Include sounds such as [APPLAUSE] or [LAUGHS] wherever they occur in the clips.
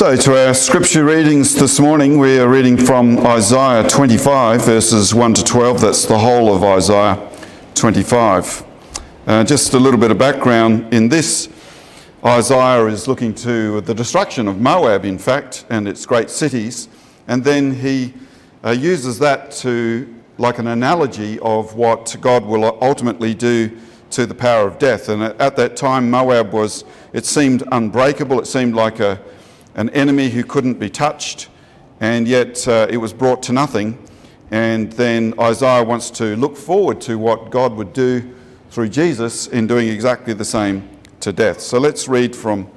So, to our scripture readings this morning, we are reading from Isaiah 25, verses 1 to 12. That's the whole of Isaiah 25. Uh, just a little bit of background in this. Isaiah is looking to the destruction of Moab, in fact, and its great cities, and then he uh, uses that to, like an analogy of what God will ultimately do to the power of death. And at that time, Moab was, it seemed unbreakable, it seemed like a an enemy who couldn't be touched, and yet uh, it was brought to nothing. And then Isaiah wants to look forward to what God would do through Jesus in doing exactly the same to death. So let's read from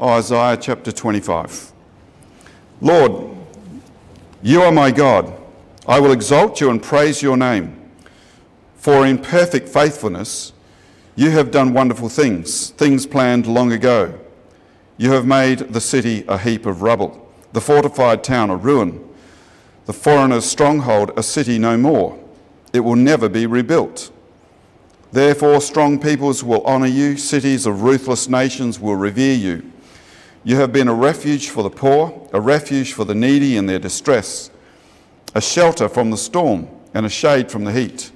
Isaiah chapter 25. Lord, you are my God. I will exalt you and praise your name. For in perfect faithfulness, you have done wonderful things, things planned long ago. You have made the city a heap of rubble, the fortified town a ruin, the foreigner's stronghold a city no more. It will never be rebuilt. Therefore, strong peoples will honour you, cities of ruthless nations will revere you. You have been a refuge for the poor, a refuge for the needy in their distress, a shelter from the storm and a shade from the heat.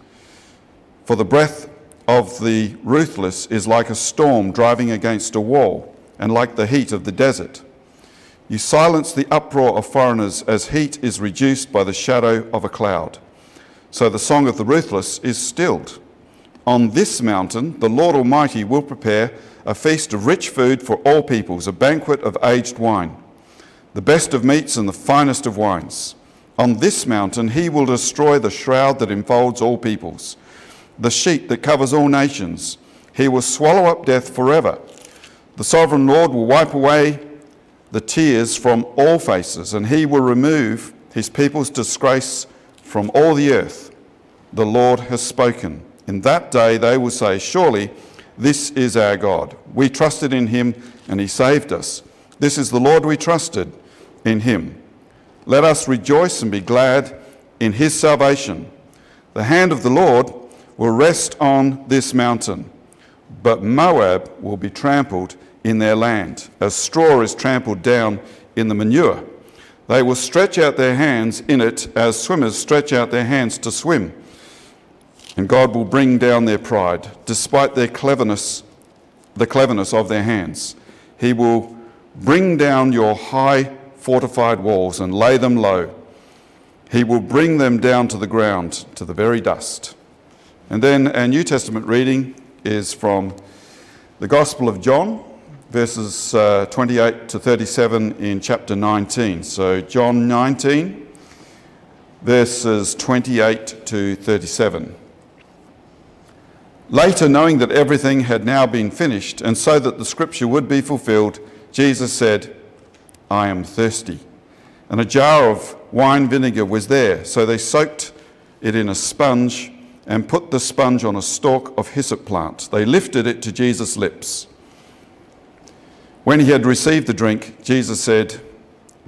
For the breath of the ruthless is like a storm driving against a wall and like the heat of the desert. You silence the uproar of foreigners as heat is reduced by the shadow of a cloud. So the song of the ruthless is stilled. On this mountain, the Lord Almighty will prepare a feast of rich food for all peoples, a banquet of aged wine, the best of meats and the finest of wines. On this mountain, he will destroy the shroud that enfolds all peoples, the sheet that covers all nations. He will swallow up death forever. The sovereign Lord will wipe away the tears from all faces, and he will remove his people's disgrace from all the earth. The Lord has spoken. In that day they will say, Surely this is our God. We trusted in him, and he saved us. This is the Lord we trusted in him. Let us rejoice and be glad in his salvation. The hand of the Lord will rest on this mountain, but Moab will be trampled in their land, as straw is trampled down in the manure. They will stretch out their hands in it as swimmers stretch out their hands to swim. And God will bring down their pride, despite their cleverness, the cleverness of their hands. He will bring down your high fortified walls and lay them low. He will bring them down to the ground, to the very dust. And then our New Testament reading is from the Gospel of John, verses uh, 28 to 37 in chapter 19. So, John 19, verses 28 to 37. Later, knowing that everything had now been finished, and so that the scripture would be fulfilled, Jesus said, I am thirsty. And a jar of wine vinegar was there, so they soaked it in a sponge and put the sponge on a stalk of hyssop plant. They lifted it to Jesus' lips. When he had received the drink, Jesus said,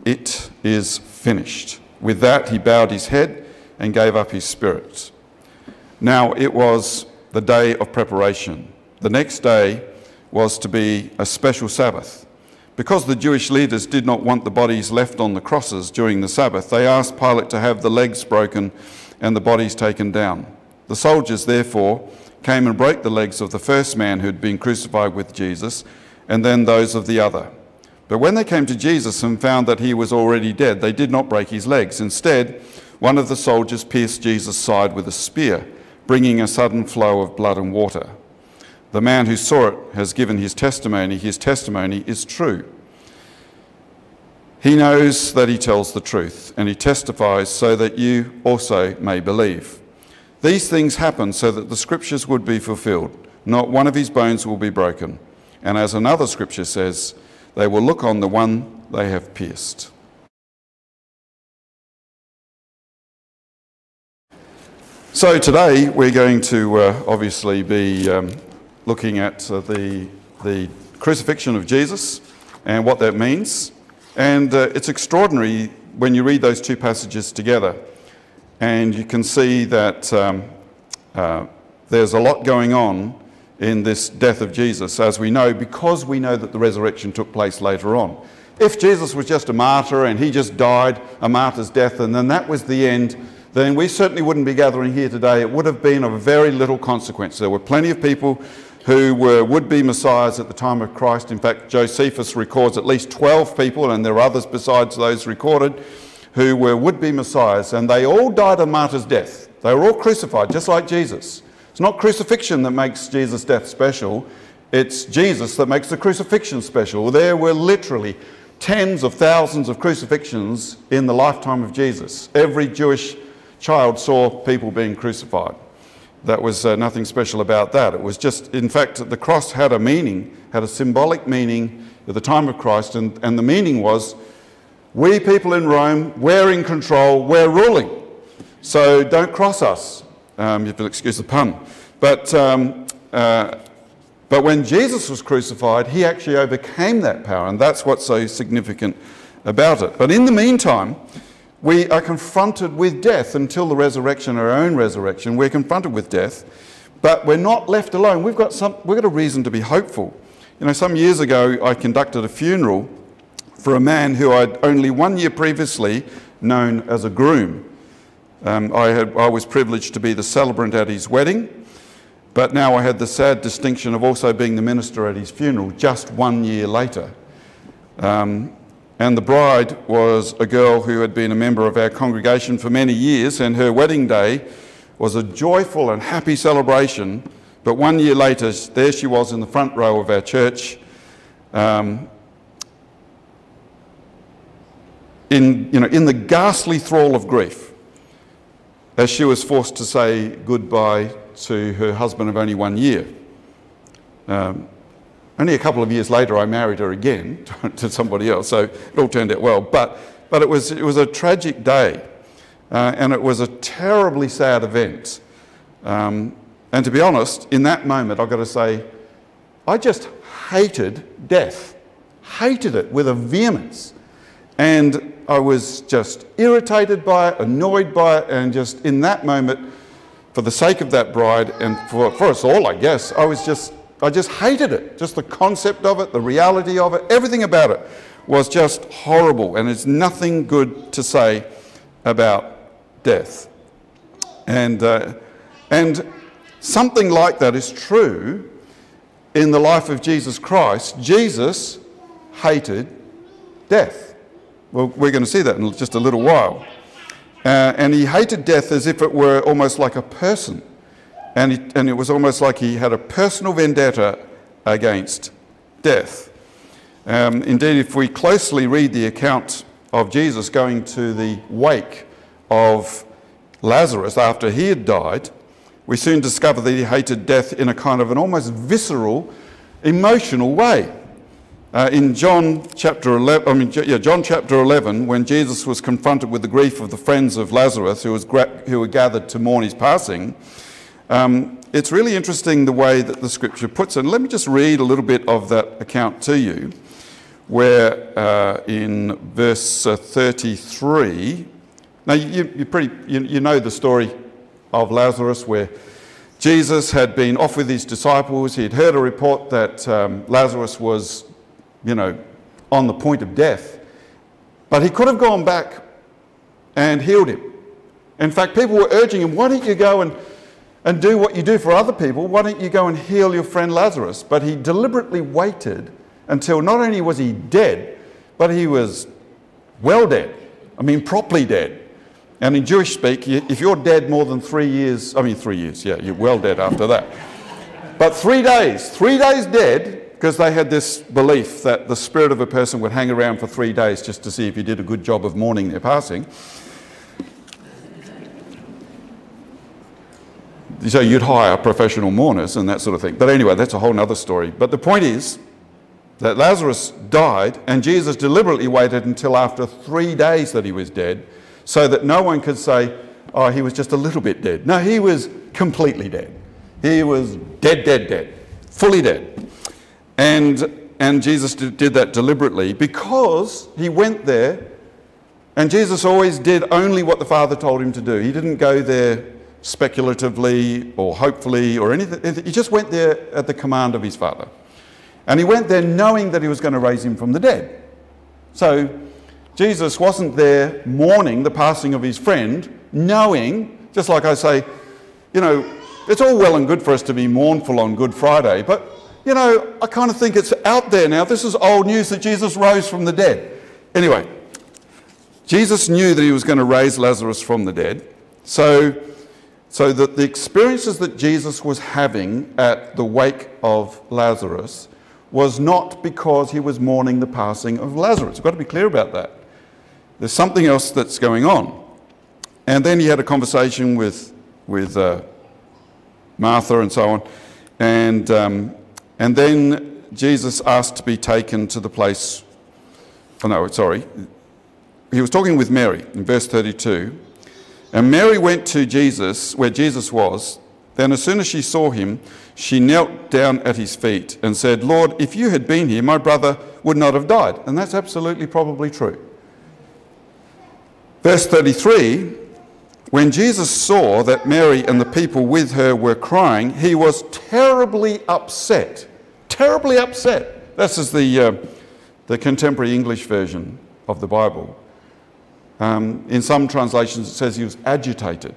It is finished. With that, he bowed his head and gave up his spirit. Now it was the day of preparation. The next day was to be a special Sabbath. Because the Jewish leaders did not want the bodies left on the crosses during the Sabbath, they asked Pilate to have the legs broken and the bodies taken down. The soldiers, therefore, came and broke the legs of the first man who had been crucified with Jesus and then those of the other. But when they came to Jesus and found that he was already dead, they did not break his legs. Instead, one of the soldiers pierced Jesus' side with a spear, bringing a sudden flow of blood and water. The man who saw it has given his testimony. His testimony is true. He knows that he tells the truth, and he testifies so that you also may believe. These things happen so that the scriptures would be fulfilled. Not one of his bones will be broken. And as another scripture says, they will look on the one they have pierced. So today we're going to uh, obviously be um, looking at uh, the, the crucifixion of Jesus and what that means. And uh, it's extraordinary when you read those two passages together. And you can see that um, uh, there's a lot going on in this death of Jesus, as we know, because we know that the resurrection took place later on. If Jesus was just a martyr and he just died a martyr's death and then that was the end, then we certainly wouldn't be gathering here today. It would have been of very little consequence. There were plenty of people who were would be messiahs at the time of Christ. In fact, Josephus records at least 12 people, and there are others besides those recorded, who were would be messiahs, and they all died a martyr's death. They were all crucified, just like Jesus. It's not crucifixion that makes Jesus' death special, it's Jesus that makes the crucifixion special. There were literally tens of thousands of crucifixions in the lifetime of Jesus. Every Jewish child saw people being crucified. That was uh, nothing special about that. It was just, in fact, the cross had a meaning, had a symbolic meaning at the time of Christ, and, and the meaning was we people in Rome, we're in control, we're ruling. So don't cross us, um, if you'll excuse the pun. But, um, uh, but when Jesus was crucified, he actually overcame that power, and that's what's so significant about it. But in the meantime, we are confronted with death until the resurrection, our own resurrection. We're confronted with death, but we're not left alone. We've got, some, we've got a reason to be hopeful. You know, some years ago, I conducted a funeral for a man who I'd only one year previously known as a groom. Um, I, had, I was privileged to be the celebrant at his wedding, but now I had the sad distinction of also being the minister at his funeral just one year later. Um, and the bride was a girl who had been a member of our congregation for many years, and her wedding day was a joyful and happy celebration. But one year later, there she was in the front row of our church, um, in, you know, in the ghastly thrall of grief, as she was forced to say goodbye to her husband of only one year. Um, only a couple of years later, I married her again [LAUGHS] to somebody else, so it all turned out well. But, but it, was, it was a tragic day, uh, and it was a terribly sad event. Um, and to be honest, in that moment, I've got to say, I just hated death, hated it with a vehemence. And I was just irritated by it, annoyed by it, and just in that moment, for the sake of that bride and for, for us all, I guess, I was just I just hated it. Just the concept of it, the reality of it, everything about it was just horrible. And there's nothing good to say about death. And, uh, and something like that is true in the life of Jesus Christ. Jesus hated death. Well, we're going to see that in just a little while. Uh, and he hated death as if it were almost like a person. And, he, and it was almost like he had a personal vendetta against death. Um, indeed, if we closely read the account of Jesus going to the wake of Lazarus after he had died, we soon discover that he hated death in a kind of an almost visceral, emotional way. Uh, in John chapter 11, I mean, yeah, John chapter 11, when Jesus was confronted with the grief of the friends of Lazarus who, was who were gathered to mourn his passing, um, it's really interesting the way that the scripture puts it. And let me just read a little bit of that account to you, where uh, in verse uh, 33, now you, you, pretty, you, you know the story of Lazarus where Jesus had been off with his disciples. He'd heard a report that um, Lazarus was, you know, on the point of death. But he could have gone back and healed him. In fact, people were urging him, why don't you go and and do what you do for other people. Why don't you go and heal your friend Lazarus? But he deliberately waited until not only was he dead, but he was well dead. I mean, properly dead. And in Jewish speak, if you're dead more than three years, I mean, three years, yeah, you're well dead after that. But three days, three days dead, because they had this belief that the spirit of a person would hang around for three days just to see if you did a good job of mourning their passing. so you'd hire professional mourners and that sort of thing. But anyway, that's a whole other story. But the point is that Lazarus died, and Jesus deliberately waited until after three days that he was dead, so that no one could say, oh, he was just a little bit dead. No, he was completely dead. He was dead, dead, dead, fully dead. And, and Jesus did that deliberately because he went there, and Jesus always did only what the Father told him to do. He didn't go there speculatively or hopefully or anything. He just went there at the command of his father. And he went there knowing that he was going to raise him from the dead. So Jesus wasn't there mourning the passing of his friend, knowing, just like I say, you know, it's all well and good for us to be mournful on Good Friday, but, you know, I kind of think it's out there now. This is old news that Jesus rose from the dead. Anyway, Jesus knew that he was going to raise Lazarus from the dead. So, so that the experiences that Jesus was having at the wake of Lazarus was not because he was mourning the passing of Lazarus. We've got to be clear about that. There's something else that's going on. And then he had a conversation with, with uh, Martha and so on. And, um, and then Jesus asked to be taken to the place, oh no, sorry. He was talking with Mary in verse 32. And Mary went to Jesus, where Jesus was. Then, as soon as she saw him, she knelt down at his feet and said, Lord, if you had been here, my brother would not have died. And that's absolutely probably true. Verse 33 When Jesus saw that Mary and the people with her were crying, he was terribly upset. Terribly upset. This is the, uh, the contemporary English version of the Bible. Um, in some translations, it says he was agitated,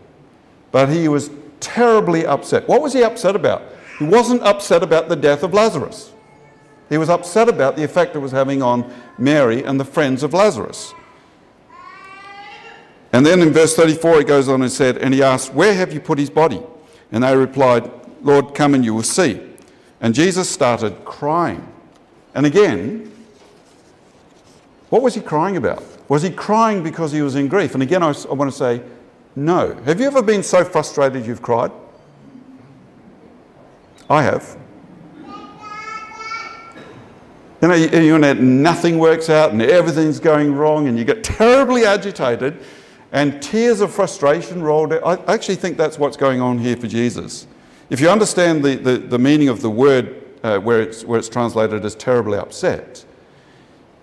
but he was terribly upset. What was he upset about? He wasn't upset about the death of Lazarus. He was upset about the effect it was having on Mary and the friends of Lazarus. And then in verse 34, he goes on and said, And he asked, Where have you put his body? And they replied, Lord, come and you will see. And Jesus started crying. And again, what was he crying about? Was he crying because he was in grief? And again, I, I want to say, no. Have you ever been so frustrated you've cried? I have. You know, you, know, nothing works out and everything's going wrong and you get terribly agitated and tears of frustration rolled out. I actually think that's what's going on here for Jesus. If you understand the, the, the meaning of the word uh, where, it's, where it's translated as terribly upset,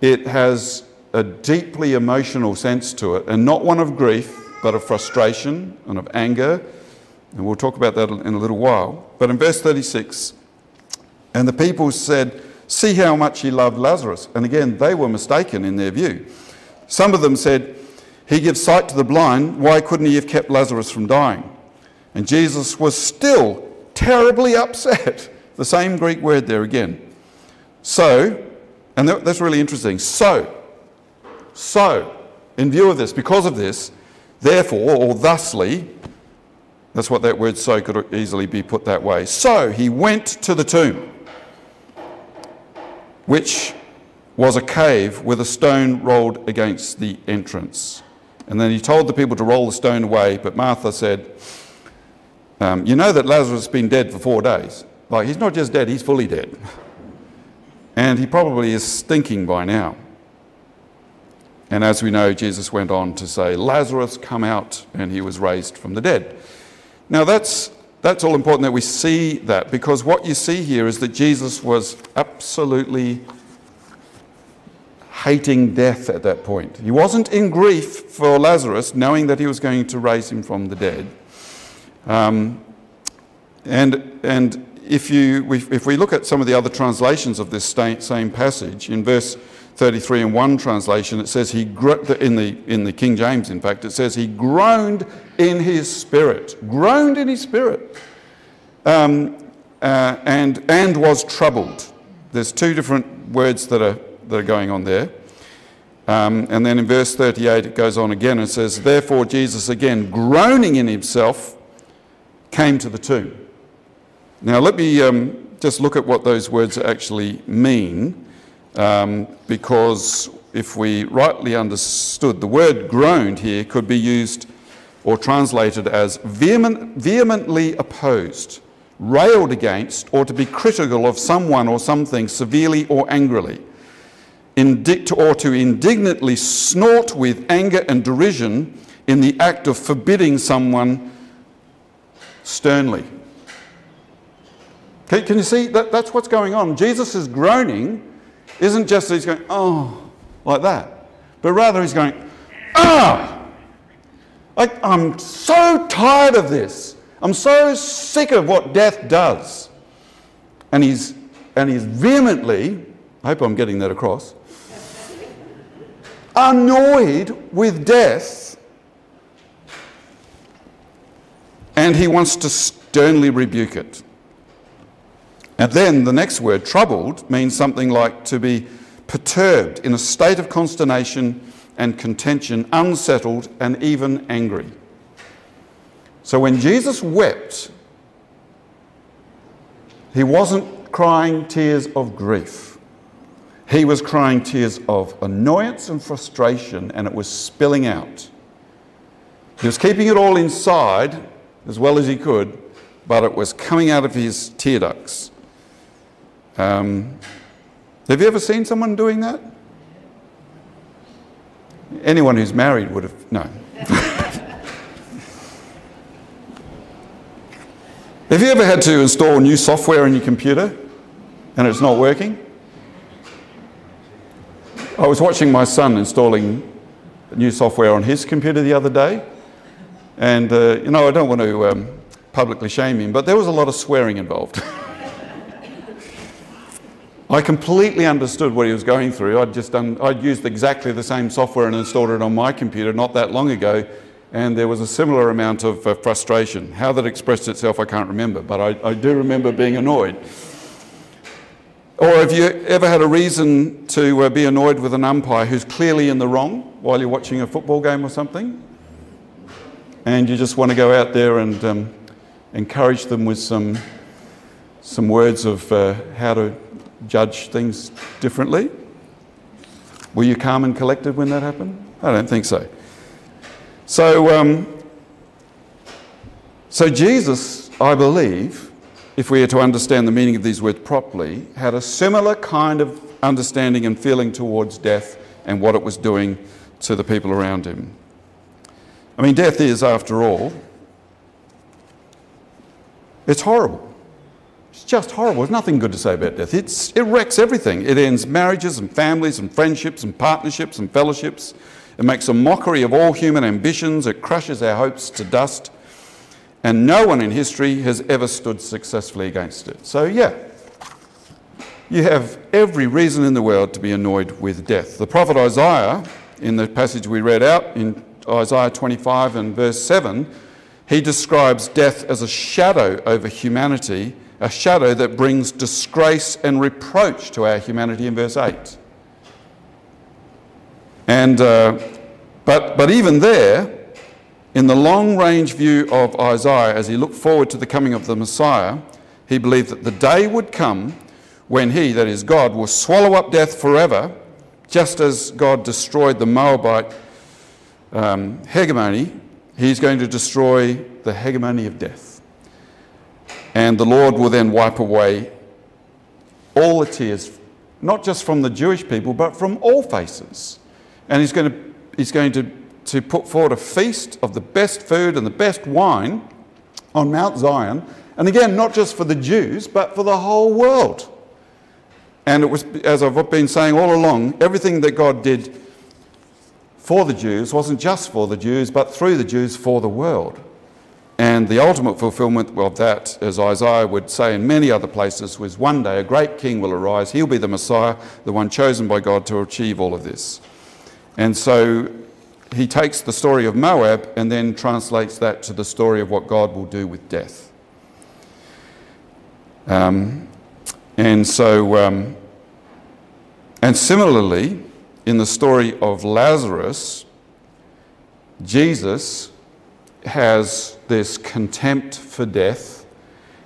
it has a deeply emotional sense to it, and not one of grief, but of frustration and of anger. And we'll talk about that in a little while. But in verse 36, and the people said, See how much he loved Lazarus. And again, they were mistaken in their view. Some of them said, He gives sight to the blind. Why couldn't he have kept Lazarus from dying? And Jesus was still terribly upset. [LAUGHS] The same Greek word there again. So, and that's really interesting. So, so, in view of this, because of this, therefore, or thusly, that's what that word so could easily be put that way. So he went to the tomb, which was a cave with a stone rolled against the entrance. And then he told the people to roll the stone away, but Martha said, um, You know that Lazarus has been dead for four days. Like, he's not just dead, he's fully dead. [LAUGHS] And he probably is stinking by now. And as we know, Jesus went on to say, Lazarus, come out, and he was raised from the dead. Now, that's, that's all important that we see that because what you see here is that Jesus was absolutely hating death at that point. He wasn't in grief for Lazarus, knowing that he was going to raise him from the dead. Um, and, and if, you, if we look at some of the other translations of this same passage, in verse 33 in one translation, it says he, in the, in the King James, in fact, it says he groaned in his spirit. Groaned in his spirit. Um, uh, and, and was troubled. There's two different words that are, that are going on there. Um, and then in verse 38, it goes on again and says, Therefore, Jesus, again, groaning in himself, came to the tomb. Now, let me um, just look at what those words actually mean um, because if we rightly understood, the word groaned here could be used or translated as vehement, vehemently opposed, railed against, or to be critical of someone or something severely or angrily, or to indignantly snort with anger and derision in the act of forbidding someone sternly. Can, can you see that, that's what's going on? Jesus is groaning isn't just that he's going, oh, like that, but rather he's going, ah! Like, I'm so tired of this. I'm so sick of what death does. And he's, and he's vehemently, I hope I'm getting that across, annoyed with death, and he wants to sternly rebuke it. And then the next word, troubled, means something like to be perturbed, in a state of consternation and contention, unsettled, and even angry. So when Jesus wept, he wasn't crying tears of grief. He was crying tears of annoyance and frustration, and it was spilling out. He was keeping it all inside as well as he could, but it was coming out of his tear ducts. Um, have you ever seen someone doing that? Anyone who's married would have, no. [LAUGHS] have you ever had to install new software in your computer and it's not working? I was watching my son installing new software on his computer the other day, and uh, you know, I don't want to um, publicly shame him, but there was a lot of swearing involved. [LAUGHS] I completely understood what he was going through. I'd just done, I'd used exactly the same software and installed it on my computer not that long ago, and there was a similar amount of uh, frustration. How that expressed itself, I can't remember, but I, I do remember being annoyed. Or have you ever had a reason to uh, be annoyed with an umpire who's clearly in the wrong while you're watching a football game or something? And you just want to go out there and um, encourage them with some, some words of uh, how to judge things differently? Were you calm and collected when that happened? I don't think so. So, um, so Jesus, I believe, if we are to understand the meaning of these words properly, had a similar kind of understanding and feeling towards death and what it was doing to the people around him. I mean, death is, after all, it's horrible. It's just horrible. There's nothing good to say about death. It's, it wrecks everything. It ends marriages and families and friendships and partnerships and fellowships. It makes a mockery of all human ambitions. It crushes our hopes to dust. And no one in history has ever stood successfully against it. So, yeah, you have every reason in the world to be annoyed with death. The prophet Isaiah, in the passage we read out in Isaiah 25 and verse 7, he describes death as a shadow over humanity a shadow that brings disgrace and reproach to our humanity in verse 8. And, uh, but, but even there, in the long range view of Isaiah, as he looked forward to the coming of the Messiah, he believed that the day would come when he, that is God, will swallow up death forever, just as God destroyed the Moabite um, hegemony, he's going to destroy the hegemony of death. And the Lord will then wipe away all the tears, not just from the Jewish people, but from all faces. And He's going to, he's going to, to put forward a feast of the best food and the best wine on Mount Zion. And again, not just for the Jews, but for the whole world. And it was, as I've been saying all along, everything that God did for the Jews wasn't just for the Jews, but through the Jews for the world. And the ultimate fulfillment of that, as Isaiah would say in many other places, was one day a great king will arise. He'll be the Messiah, the one chosen by God to achieve all of this. And so he takes the story of Moab and then translates that to the story of what God will do with death. Um, and so, um, and similarly, in the story of Lazarus, Jesus has this contempt for death.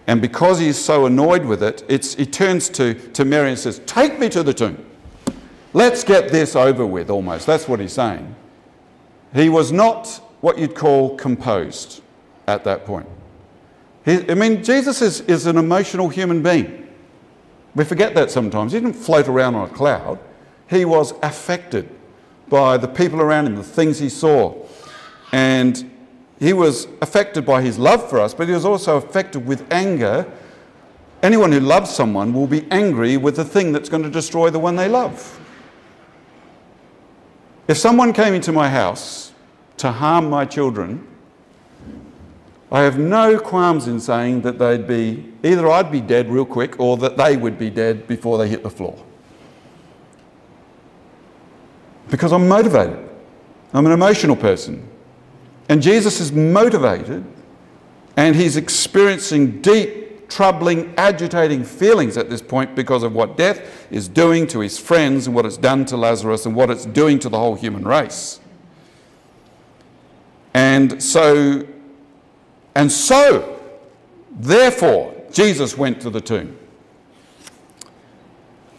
And because he's so annoyed with it, it's he turns to, to Mary and says, Take me to the tomb. Let's get this over with, almost. That's what he's saying. He was not what you'd call composed at that point. He, I mean, Jesus is, is an emotional human being. We forget that sometimes. He didn't float around on a cloud, he was affected by the people around him, the things he saw. And he was affected by his love for us, but he was also affected with anger. Anyone who loves someone will be angry with the thing that's going to destroy the one they love. If someone came into my house to harm my children, I have no qualms in saying that they'd be either I'd be dead real quick or that they would be dead before they hit the floor. Because I'm motivated. I'm an emotional person. And Jesus is motivated and he's experiencing deep, troubling, agitating feelings at this point because of what death is doing to his friends and what it's done to Lazarus and what it's doing to the whole human race. And so, and so, therefore, Jesus went to the tomb.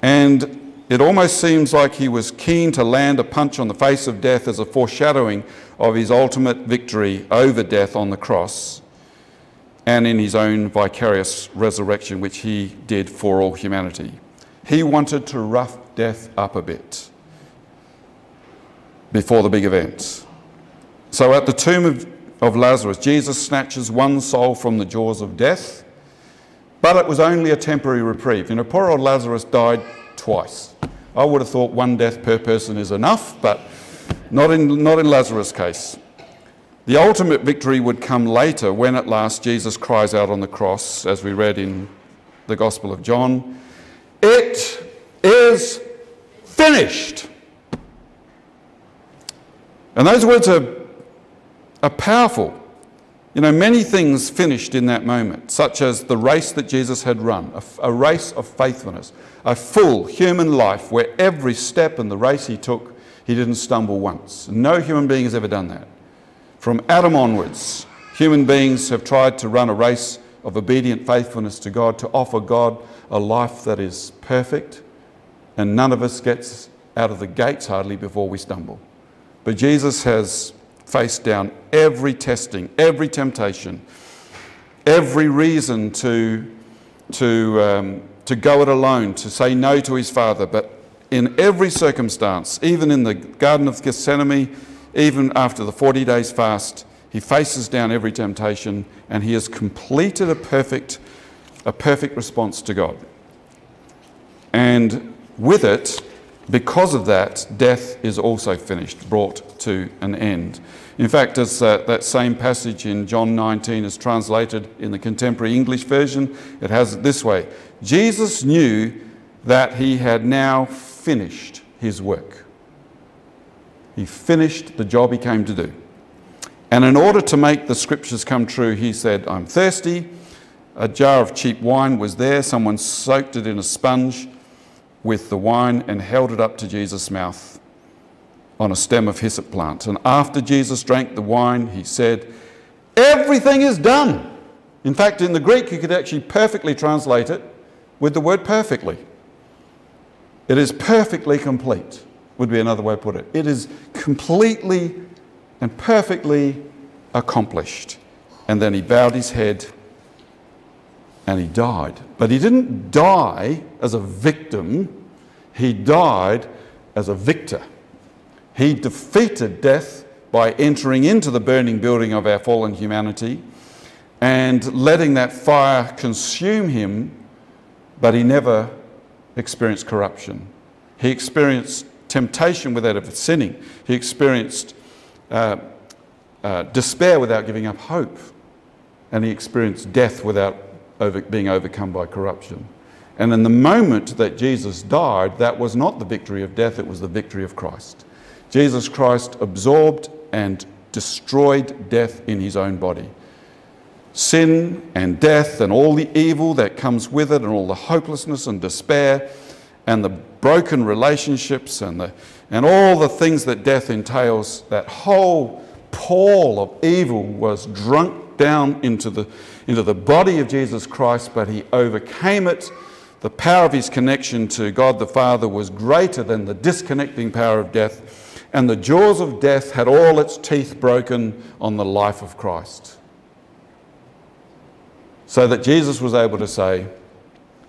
And it almost seems like he was keen to land a punch on the face of death as a foreshadowing of his ultimate victory over death on the cross and in his own vicarious resurrection, which he did for all humanity. He wanted to rough death up a bit before the big event. So at the tomb of, of Lazarus, Jesus snatches one soul from the jaws of death, but it was only a temporary reprieve. You know, poor old Lazarus died twice. I would have thought one death per person is enough, but not in, not in Lazarus' case. The ultimate victory would come later when at last Jesus cries out on the cross, as we read in the Gospel of John, It is finished. And those words are, are powerful. You know, many things finished in that moment, such as the race that Jesus had run, a, a, race of faithfulness, a full human life where every step in the race he took, he didn't stumble once. No human being has ever done that. From Adam onwards, human beings have tried to run a race of obedient faithfulness to God, to offer God a life that is perfect, and none of us gets out of the gates hardly before we stumble. But Jesus has faced down every testing, every temptation, every reason to, to, um, to go it alone, to say no to his Father. But in every circumstance, even in the Garden of Gethsemane, even after the 40 days fast, he faces down every temptation and he has completed a perfect, a perfect response to God. And with it, because of that, death is also finished, brought to an end. In fact, as uh, that same passage in John 19 is translated in the contemporary English version, it has it this way Jesus knew that he had now finished his work. He finished the job he came to do. And in order to make the scriptures come true, he said, I'm thirsty. A jar of cheap wine was there. Someone soaked it in a sponge with the wine and held it up to Jesus' mouth on a stem of hyssop plant. And after Jesus drank the wine, he said, Everything is done. In fact, in the Greek, you could actually perfectly translate it with the word perfectly. It is perfectly complete, would be another way to put it. It is completely and perfectly accomplished. And then he bowed his head and he died. But he didn't die as a victim, he died as a victor. He defeated death by entering into the burning building of our fallen humanity and letting that fire consume him, but he never experienced corruption. He experienced temptation without ever sinning. He experienced uh, uh, despair without giving up hope. And he experienced death without over, being overcome by corruption. And in the moment that Jesus died, that was not the victory of death, it was the victory of Christ. Jesus Christ absorbed and destroyed death in his own body. Sin and death and all the evil that comes with it, and all the hopelessness and despair, and the broken relationships, and, the, and all the things that death entails, that whole pall of evil was drunk down into the, into the body of Jesus Christ, but he overcame it. The power of his connection to God the Father was greater than the disconnecting power of death and the jaws of death had all its teeth broken on the life of Christ. So that Jesus was able to say,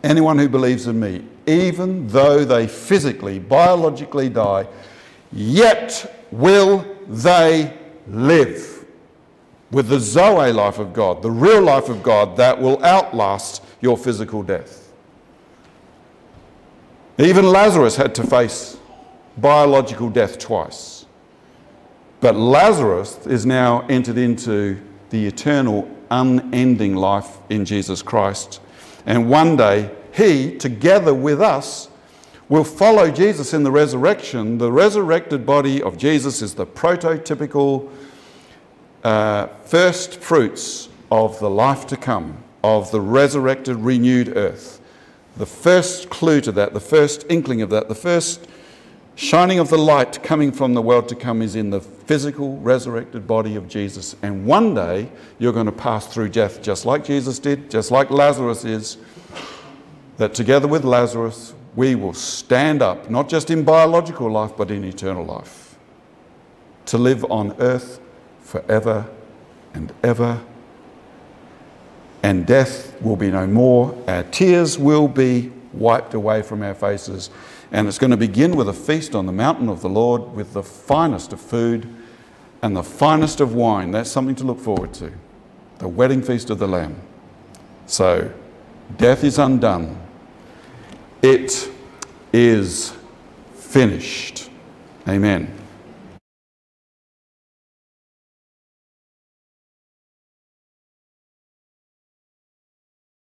Anyone who believes in me, even though they physically, biologically die, yet will they live with the Zoe life of God, the real life of God that will outlast your physical death. Even Lazarus had to face biological death twice. But Lazarus is now entered into the eternal, unending life in Jesus Christ. And one day, he, together with us, will follow Jesus in the resurrection. The resurrected body of Jesus is the prototypical uh, first fruits of the life to come, of the resurrected, renewed earth. The first clue to that, the first inkling of that, the first shining of the light coming from the world to come is in the physical resurrected body of Jesus. And one day you're going to pass through death just like Jesus did, just like Lazarus is. That together with Lazarus, we will stand up, not just in biological life, but in eternal life, to live on earth forever and ever. And death will be no more. Our tears will be wiped away from our faces. And it's going to begin with a feast on the mountain of the Lord with the finest of food and the finest of wine. That's something to look forward to. The wedding feast of the Lamb. So, death is undone. It is finished. Amen.